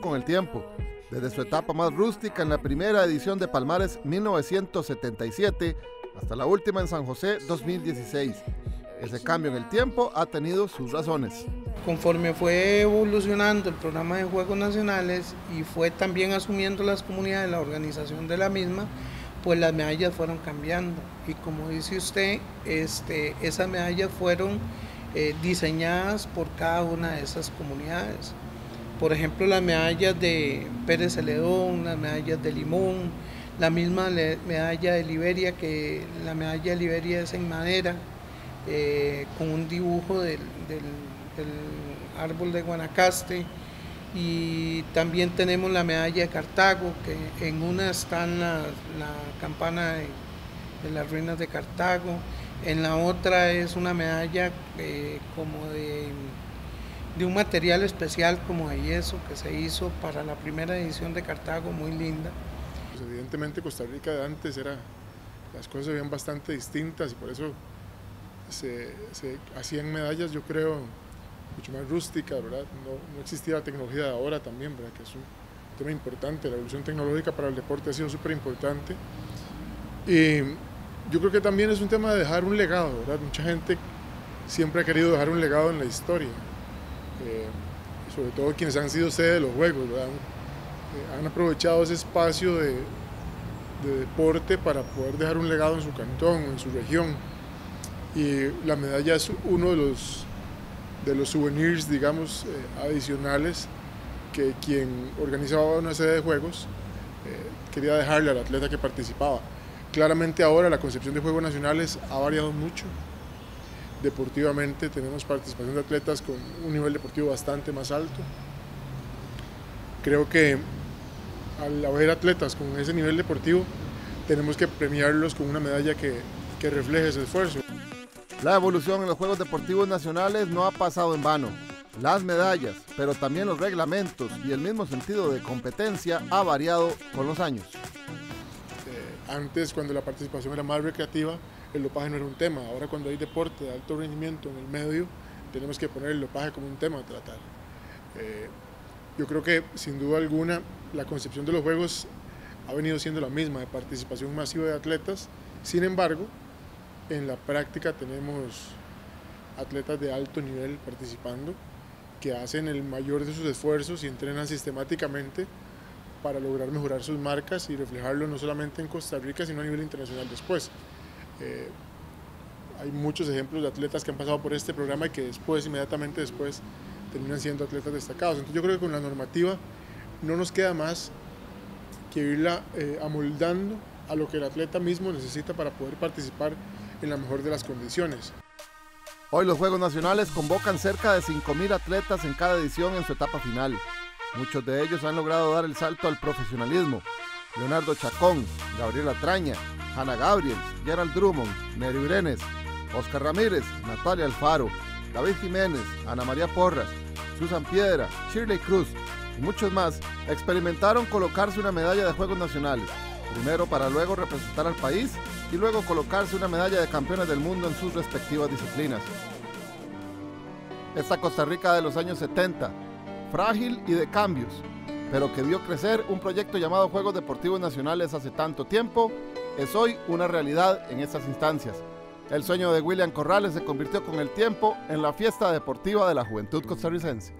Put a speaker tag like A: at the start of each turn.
A: con el tiempo, desde su etapa más rústica en la primera edición de Palmares 1977 hasta la última en San José 2016. Ese cambio en el tiempo ha tenido sus razones.
B: Conforme fue evolucionando el programa de Juegos Nacionales y fue también asumiendo las comunidades la organización de la misma, pues las medallas fueron cambiando. Y como dice usted, este, esas medallas fueron eh, diseñadas por cada una de esas comunidades. Por ejemplo, las medallas de Pérez Celedón, las medallas de Limón, la misma medalla de Liberia, que la medalla de Liberia es en madera, eh, con un dibujo del, árbol de Guanacaste. Y también tenemos la medalla de Cartago, que en una está la, campana de, las ruinas de Cartago, en la otra es una medalla eh, como de de un material especial como de yeso que se hizo para la primera edición de Cartago, muy linda.
C: Pues evidentemente Costa Rica de antes era, las cosas se bastante distintas y por eso se, hacían medallas, yo creo, mucho más rústicas, ¿verdad? No, existía la tecnología de ahora también, ¿verdad? Que es un tema importante, la evolución tecnológica para el deporte ha sido súper importante. Y yo creo que también es un tema de dejar un legado, ¿verdad? Mucha gente siempre ha querido dejar un legado en la historia. Eh, sobre todo quienes han sido sede de los Juegos, eh, han aprovechado ese espacio de, deporte para poder dejar un legado en su cantón, en su región. Y la medalla es uno de los, de los souvenirs, digamos, eh, adicionales que quien organizaba una sede de Juegos quería dejarle al atleta que participaba. Claramente ahora la concepción de Juegos Nacionales ha variado mucho deportivamente tenemos participación de atletas con un nivel deportivo bastante más alto. Creo que al haber atletas con ese nivel deportivo, tenemos que premiarlos con una medalla que, que refleje ese esfuerzo.
A: La evolución en los Juegos Deportivos Nacionales no ha pasado en vano. Las medallas, pero también los reglamentos y el mismo sentido de competencia ha variado con los años.
C: Eh, antes, cuando la participación era más recreativa, el dopaje no era un tema. Ahora cuando hay deporte de alto rendimiento en el medio, tenemos que poner el dopaje como un tema a tratar. Eh, yo creo que sin duda alguna la concepción de los Juegos ha venido siendo la misma, de participación masiva de atletas. Sin embargo, en la práctica tenemos atletas de alto nivel participando que hacen el mayor de sus esfuerzos y entrenan sistemáticamente para lograr mejorar sus marcas y reflejarlo no solamente en Costa Rica, sino a nivel internacional después. Eh, hay muchos ejemplos de atletas que han pasado por este programa y que después, inmediatamente después, terminan siendo atletas destacados. Entonces yo creo que con la normativa no nos queda más que irla eh, amoldando a lo que el atleta mismo necesita para poder participar en la mejor de las condiciones.
A: Hoy los Juegos Nacionales convocan cerca de 5.000 atletas en cada edición en su etapa final. Muchos de ellos han logrado dar el salto al profesionalismo. Leonardo Chacón, Gabriela Traña, Ana Gabriel, Gerald Drummond, Neri Brenes, Oscar Ramírez, Natalia Alfaro, David Jiménez, Ana María Porras, Susan Piedra, Shirley Cruz y muchos más experimentaron colocarse una medalla de Juegos Nacionales, primero para luego representar al país y luego colocarse una medalla de campeones del mundo en sus respectivas disciplinas. Esta Costa Rica de los años 70, frágil y de cambios, pero que vio crecer un proyecto llamado Juegos Deportivos Nacionales hace tanto tiempo es hoy una realidad en estas instancias. El sueño de William Corrales se convirtió con el tiempo en la fiesta deportiva de la juventud costarricense.